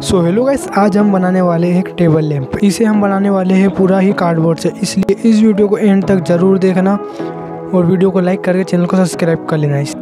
So hello guys आज हम बनाने वाले हैं एक टेबल लैंप इसे हम बनाने वाले हैं पूरा ही कार्डबोर्ड से। इसलिए इस वीडियो को एंड तक ज़रूर देखना और वीडियो को लाइक करके चैनल को सब्सक्राइब कर लेना। इस